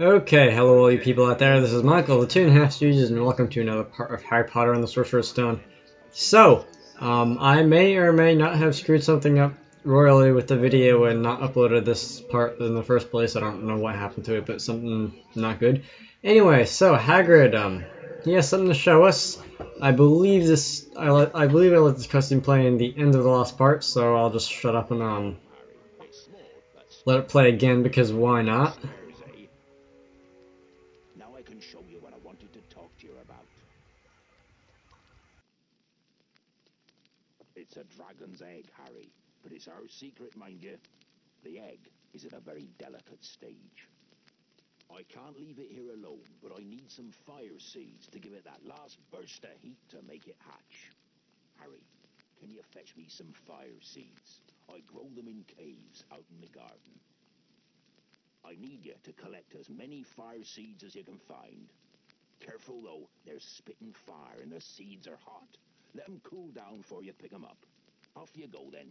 Okay, hello all you people out there, this is Michael, the Two and a Half Stooges, and welcome to another part of Harry Potter and the Sorcerer's Stone. So, um, I may or may not have screwed something up royally with the video and not uploaded this part in the first place, I don't know what happened to it, but something not good. Anyway, so Hagrid, um, he has something to show us. I believe this, I, I believe I let this custom play in the end of the last part, so I'll just shut up and, um, let it play again because why not? a dragon's egg, Harry. But it's our secret, mind you. The egg is in a very delicate stage. I can't leave it here alone, but I need some fire seeds to give it that last burst of heat to make it hatch. Harry, can you fetch me some fire seeds? I grow them in caves out in the garden. I need you to collect as many fire seeds as you can find. Careful, though. They're spitting fire and the seeds are hot. Let 'em cool down before you pick 'em up. Off you go then.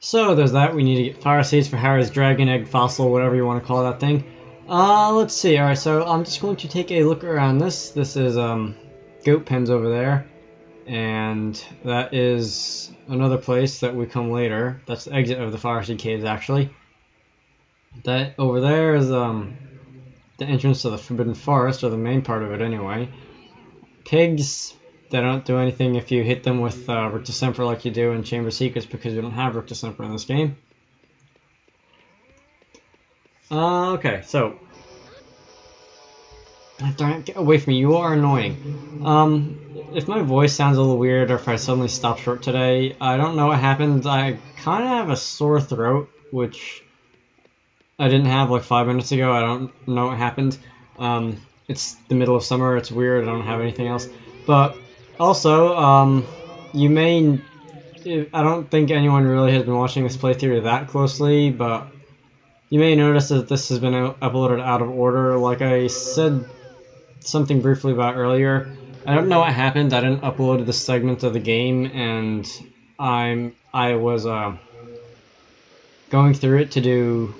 So there's that. We need to get fire seeds for Harry's dragon egg fossil, whatever you want to call that thing. Uh, let's see. Alright, so I'm just going to take a look around this. This is um, goat pens over there. And that is another place that we come later. That's the exit of the fire seed caves, actually. That over there is um, the entrance to the Forbidden Forest, or the main part of it anyway. Pigs, they don't do anything if you hit them with uh, Rictus like you do in Chamber Secrets because you don't have Rictus in this game. Uh, okay, so... Don't get away from me, you are annoying. Um, if my voice sounds a little weird or if I suddenly stop short today, I don't know what happened. I kind of have a sore throat, which I didn't have like five minutes ago. I don't know what happened. Um, it's the middle of summer. It's weird. I don't have anything else. But also, um, you may. I don't think anyone really has been watching this playthrough that closely, but you may notice that this has been uh, uploaded out of order. Like I said something briefly about earlier, I don't know what happened. I didn't upload this segment of the game, and I'm I was uh, going through it to do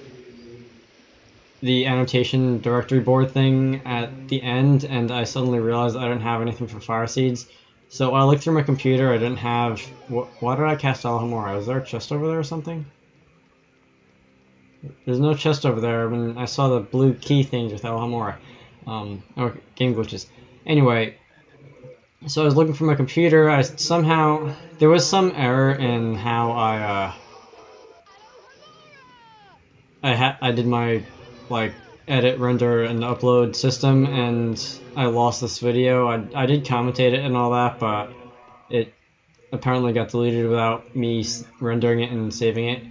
the annotation directory board thing at the end, and I suddenly realized I didn't have anything for fire seeds. So I looked through my computer. I didn't have. Wh- why did I cast Alohomora? Was there a chest over there or something? There's no chest over there. I, mean, I saw the blue key things with Alohomora. Um, or game glitches. Anyway, so I was looking for my computer. I somehow there was some error in how I uh, I ha- I did my like edit, render, and upload system, and I lost this video. I, I did commentate it and all that, but it apparently got deleted without me rendering it and saving it.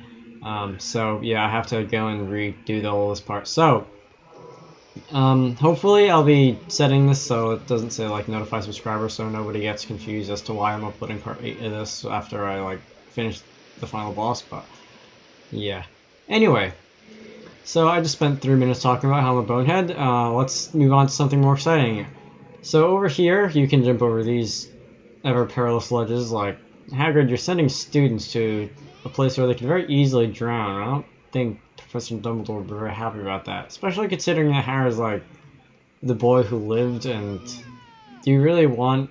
Um, so yeah, I have to go and redo the whole this part. So um, hopefully I'll be setting this so it doesn't say like notify subscriber so nobody gets confused as to why I'm uploading part 8 of this after I like finish the final boss, but yeah. Anyway, so I just spent three minutes talking about how I'm a bonehead. Uh, let's move on to something more exciting. So over here, you can jump over these ever perilous ledges. Like Hagrid, you're sending students to a place where they can very easily drown. I don't think Professor Dumbledore would be very happy about that, especially considering that Harry's like the boy who lived, and do you really want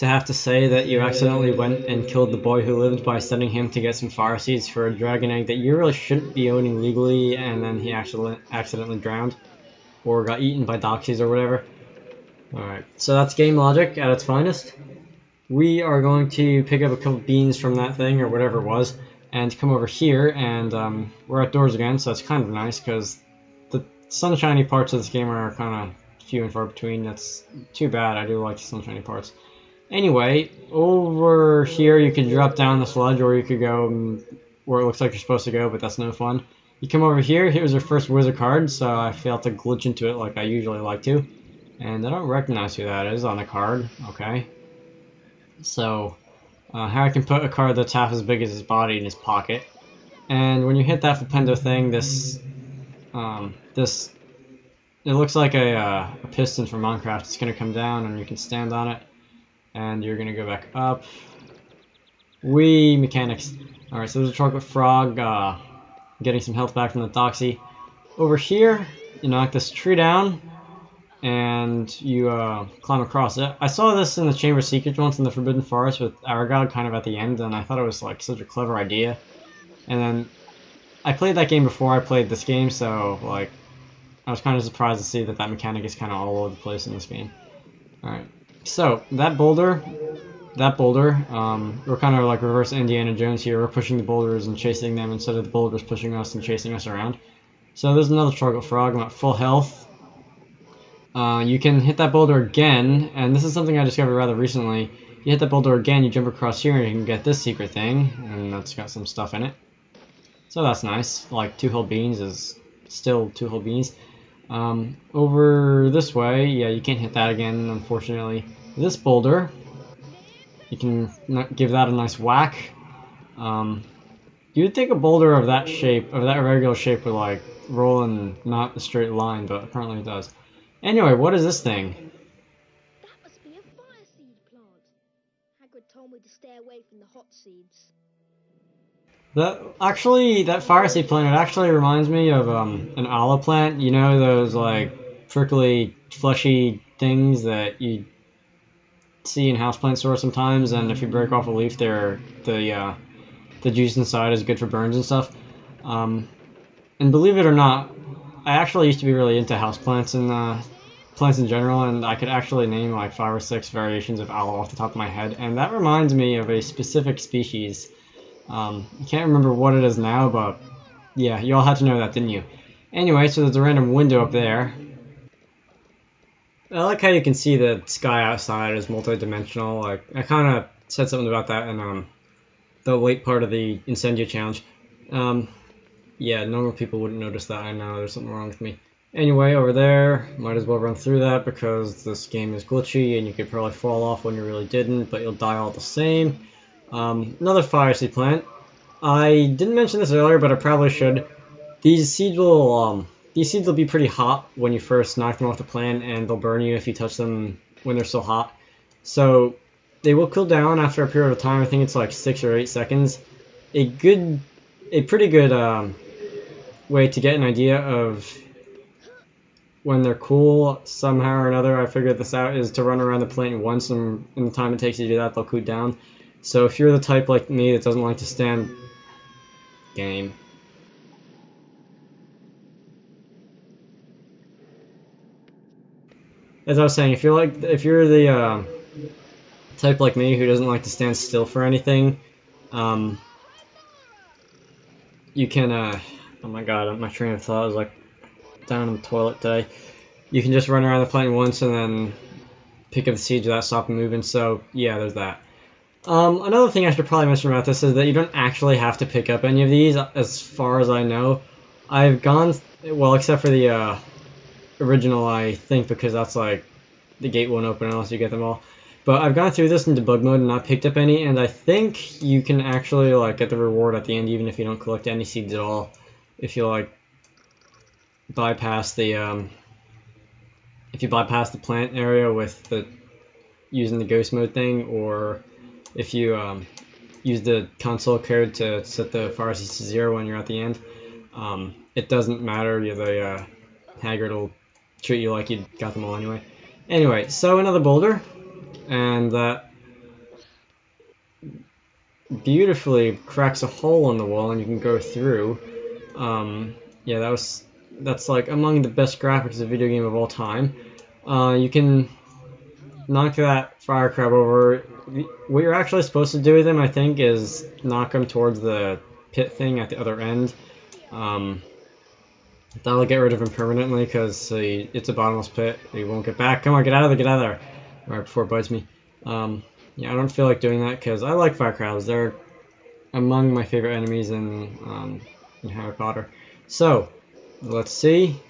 to have to say that you accidentally went and killed the boy who lived by sending him to get some fire seeds for a dragon egg that you really shouldn't be owning legally, and then he actually accidentally drowned or got eaten by doxies or whatever. Alright, so that's game logic at its finest. We are going to pick up a couple beans from that thing or whatever it was and come over here and um, we're outdoors again so it's kind of nice because the sunshiny parts of this game are kind of few and far between. That's too bad. I do like the sunshiny parts. Anyway, over here you can drop down the sludge, or you could go where it looks like you're supposed to go, but that's no fun. You come over here, here's your first wizard card, so I failed to glitch into it like I usually like to. And I don't recognize who that is on the card, okay. So, uh, how I can put a card that's half as big as his body in his pocket. And when you hit that Flipendo thing, this, um, this, it looks like a, uh, a piston from Minecraft. It's going to come down and you can stand on it and you're gonna go back up. We mechanics. Alright, so there's a chocolate frog uh, getting some health back from the Doxy. Over here, you knock this tree down, and you uh, climb across it. I saw this in the Chamber of Secrets once in the Forbidden Forest with Aragog kind of at the end, and I thought it was like such a clever idea. And then I played that game before I played this game, so like I was kind of surprised to see that that mechanic is kind of all over the place in this game. All right so that boulder, that boulder, um, we're kind of like reverse Indiana Jones here. We're pushing the boulders and chasing them instead of the boulders pushing us and chasing us around. So there's another Chocolate Frog. I'm at full health. Uh, you can hit that boulder again, and this is something I discovered rather recently. You hit that boulder again, you jump across here, and you can get this secret thing, and that's got some stuff in it. So that's nice. Like, two whole beans is still two whole beans. Um, over this way, yeah, you can't hit that again, unfortunately. This boulder, you can give that a nice whack. Um, you would think a boulder of that shape, of that irregular shape, would like roll in not a straight line, but apparently it does. Anyway, what is this thing? That must be a fire seed plant. Hagrid told me to stay away from the hot seeds. That actually, that seed plant, it actually reminds me of um, an aloe plant. You know those like prickly, fleshy things that you see in houseplant stores sometimes, and if you break off a leaf, there the uh, the juice inside is good for burns and stuff. Um, and believe it or not, I actually used to be really into houseplants and uh, plants in general, and I could actually name like five or six variations of aloe off the top of my head, and that reminds me of a specific species. Um, I can't remember what it is now, but yeah, you all had to know that, didn't you? Anyway, so there's a random window up there. I like how you can see the sky outside is multi-dimensional. Like I kind of said something about that in um, the late part of the Incendio challenge. Um, yeah, normal people wouldn't notice that. I know there's something wrong with me. Anyway, over there, might as well run through that because this game is glitchy and you could probably fall off when you really didn't, but you'll die all the same. Um, another fire seed plant. I didn't mention this earlier, but I probably should. These seeds will um, these seeds will be pretty hot when you first knock them off the plant, and they'll burn you if you touch them when they're still hot. So they will cool down after a period of time. I think it's like six or eight seconds. A good, a pretty good um, way to get an idea of when they're cool somehow or another, I figured this out, is to run around the plant once, and in the time it takes you to do that, they'll cool down. So if you're the type like me that doesn't like to stand game, as I was saying, if you're like if you're the uh, type like me who doesn't like to stand still for anything, um, you can uh, Oh my god, my train of thought was like down in the toilet today. You can just run around the plane once and then pick up the seeds without stopping moving, so yeah, there's that. Um, another thing I should probably mention about this is that you don't actually have to pick up any of these, as far as I know. I've gone, well, except for the uh, original, I think, because that's like, the gate won't open unless you get them all. But I've gone through this in debug mode and not picked up any, and I think you can actually like get the reward at the end even if you don't collect any seeds at all if you like bypass the um, if you bypass the plant area with the using the ghost mode thing or if you um, use the console code to set the fire to zero when you're at the end um, it doesn't matter the uh, Hagrid will treat you like you got them all anyway anyway so another boulder and that beautifully cracks a hole in the wall and you can go through um, yeah, that was that's like among the best graphics of video game of all time. Uh, you can knock that fire crab over. What you're actually supposed to do with him, I think, is knock him towards the pit thing at the other end. Um, that'll get rid of him permanently because it's a bottomless pit. He won't get back. Come on, get out of there, get out of there. Right before it bites me. Um, yeah, I don't feel like doing that because I like fire crabs. They're among my favorite enemies in um, in Harry Potter. So, let's see.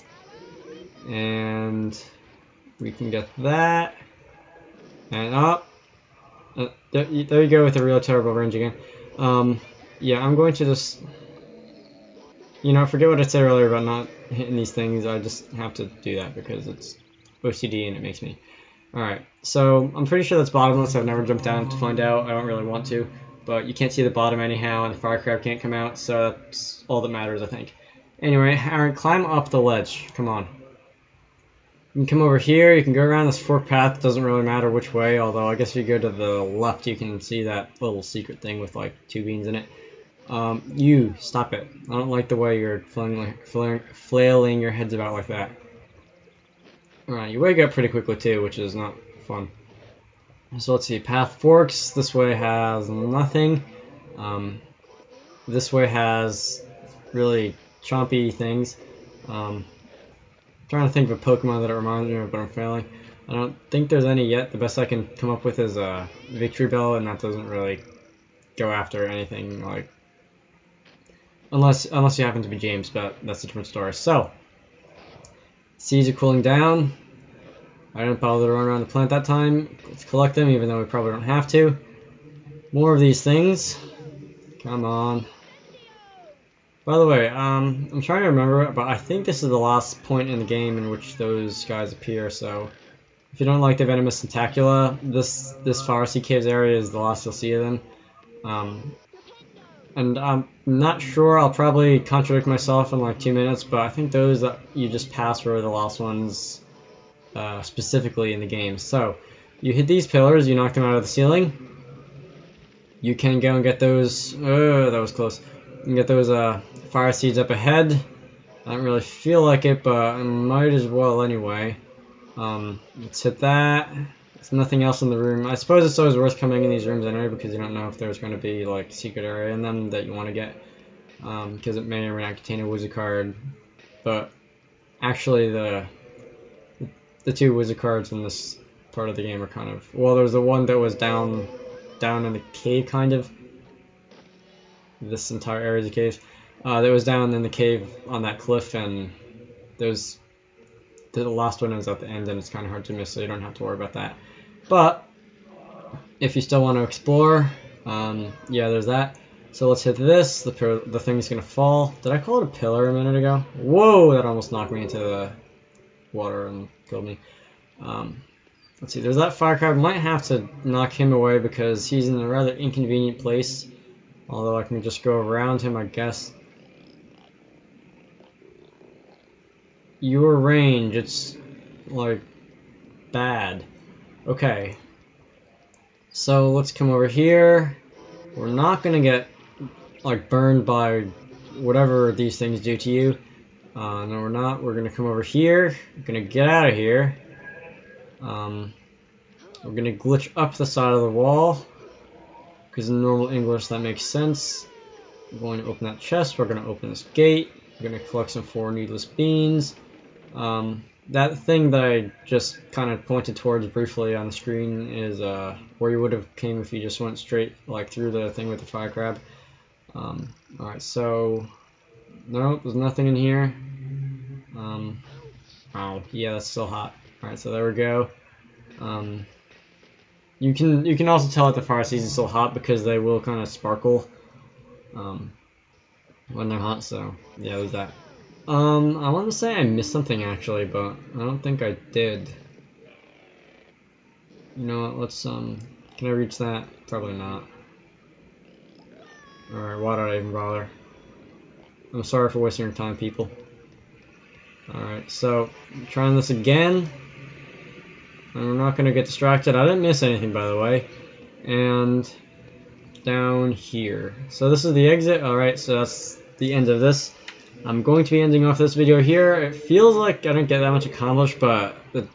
And we can get that. And up. Uh, there, there, you go with the real terrible range again. Um, yeah, I'm going to just... You know, forget what I said earlier about not hitting these things. I just have to do that because it's OCD and it makes me... Alright, so I'm pretty sure that's bottomless. I've never jumped down to find out. I don't really want to. but you can't see the bottom anyhow, and the fire crab can't come out, so that's all that matters, I think. Anyway, Aaron, climb up the ledge. Come on. You can come over here, you can go around this fork path, doesn't really matter which way, although I guess if you go to the left you can see that little secret thing with like two beans in it. Um, you, stop it. I don't like the way you're flailing, flailing, flailing your heads about like that. Alright, you wake up pretty quickly too, which is not fun. So let's see, path forks, this way has nothing. Um, this way has really chompy things. Um, trying to think of a Pokemon that it reminds me of, but I'm failing. I don't think there's any yet. The best I can come up with is a Victreebel, and that doesn't really go after anything like unless unless you happen to be James, but that's a different story. So seeds are cooling down. I didn't bother to run around the plant that time. Let's collect them, even though we probably don't have to. More of these things. Come on. By the way, um, I'm trying to remember, but I think this is the last point in the game in which those guys appear, so if you don't like the Venomous Tentacula, this this Seed Caves area is the last you'll see of them. Um, and I'm not sure, I'll probably contradict myself in like two minutes, but I think those that you just passed were the last ones uh, specifically in the game. So, you hit these pillars, you knock them out of the ceiling, you can go and get those, oh, that was close, get those uh, fire seeds up ahead. I don't really feel like it, but I might as well anyway. Um, let's hit that. There's nothing else in the room. I suppose it's always worth coming in these rooms anyway because you don't know if there's going to be like secret area in them that you want to get. Because um, it may or may not contain a wizard card. But actually the the two wizard cards in this part of the game are kind of well there's the one that was down down in the cave kind of this entire area is a cave uh, that was down in the cave on that cliff, and there's the last one is at the end, and it's kind of hard to miss, so you don't have to worry about that. But if you still want to explore, um, yeah, there's that. So let's hit this. The the thing's gonna fall. Did I call it a pillar a minute ago? Whoa! That almost knocked me into the water and killed me. Um, let's see. There's that fire crab. Might have to knock him away because he's in a rather inconvenient place. Although I can just go around him, I guess. Your range, it's like bad. Okay. So let's come over here. We're not gonna get like burned by whatever these things do to you. Uh, no, we're not. We're gonna come over here. We're gonna get out of here. Um, we're gonna glitch up the side of the wall because in normal English that makes sense. We're going to open that chest. We're going to open this gate. We're going to collect some four needless beans. Um, that thing that I just kind of pointed towards briefly on the screen is uh, where you would have came if you just went straight like through the thing with the fire crab. Um, Alright, so no, there's nothing in here. Um, oh, yeah, that's still hot. Alright, so there we go. Um, you can you can also tell that the fire are still hot because they will kind of sparkle um, when they're hot. So yeah, there's that. Um, I want to say I missed something actually, but I don't think I did. You know what, let's, um, can I reach that? Probably not. Alright, why did I even bother? I'm sorry for wasting your time, people. Alright, so, trying this again. We're not going to get distracted. I didn't miss anything, by the way. And down here. So this is the exit. Alright, so that's the end of this. I'm going to be ending off this video here. It feels like I didn't get that much accomplished, but the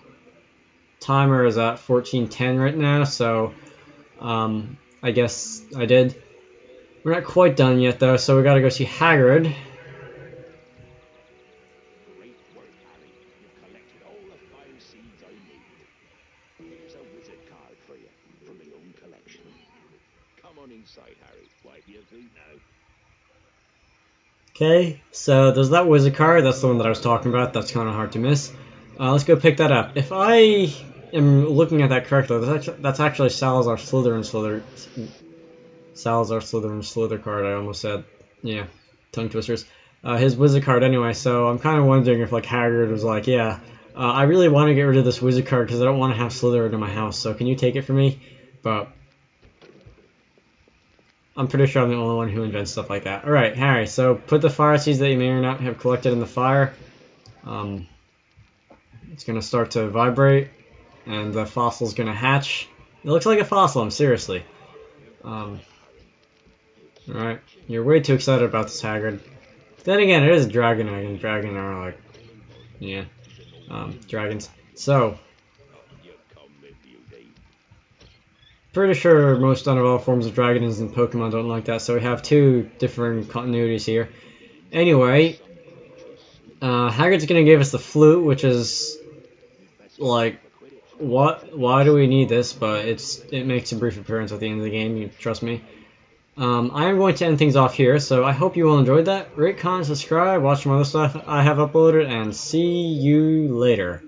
timer is at 1410 right now, so um, I guess I did. We're not quite done yet, though, so we gotta go see Hagrid. Okay, so there's that wizard card. That's the one that I was talking about. That's kind of hard to miss. Uh, let's go pick that up. If I am looking at that correctly, that's actually, that's actually Salazar Slytherin Slither. Salazar Slytherin Slither card. I almost said, yeah, tongue twisters. Uh, his wizard card anyway. So I'm kind of wondering if like Hagrid was like, yeah, uh, I really want to get rid of this wizard card because I don't want to have Slytherin in my house. So can you take it for me? But I'm pretty sure I'm the only one who invents stuff like that. Alright, Harry, so put the fire seeds that you may or not have collected in the fire. Um, it's going to start to vibrate, and the fossil's going to hatch. It looks like a fossil, I'm seriously. Um, Alright, you're way too excited about this, Hagrid. Then again, it is a dragon egg, and dragon are like, yeah, um, dragons. So, pretty sure most of all forms of dragons in Pokemon don't like that, so we have two different continuities here. Anyway, uh, Hagrid's gonna give us the flute, which is like, what? Why do we need this? But it's it makes a brief appearance at the end of the game. You trust me. Um, I am going to end things off here, so I hope you all enjoyed that. Rate, comment, subscribe, watch some other stuff I have uploaded, and see you later.